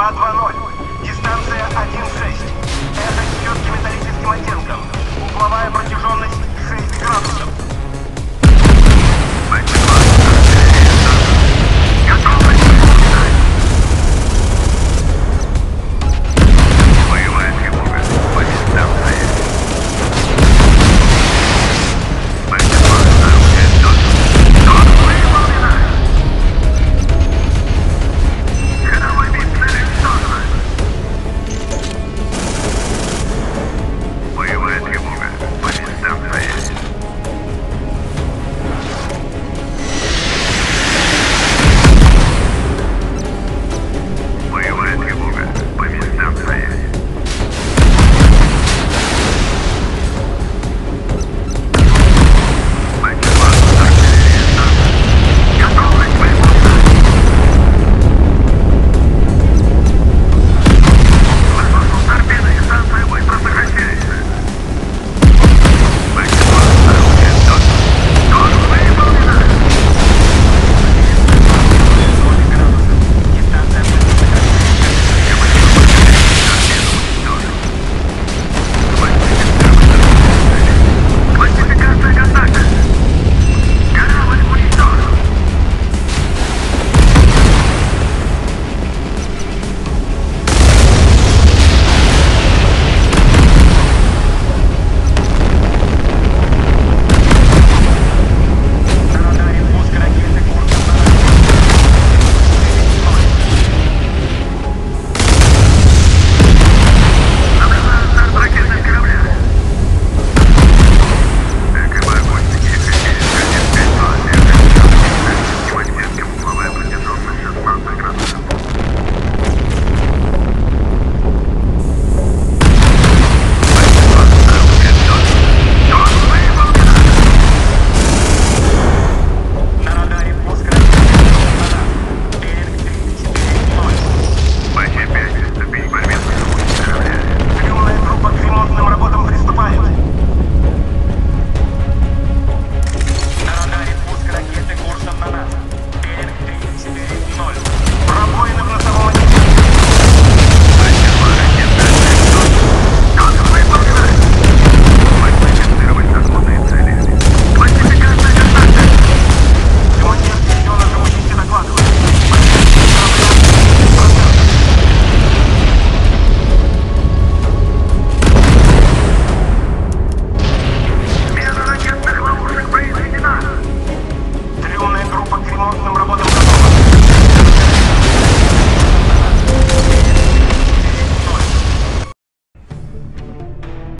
220.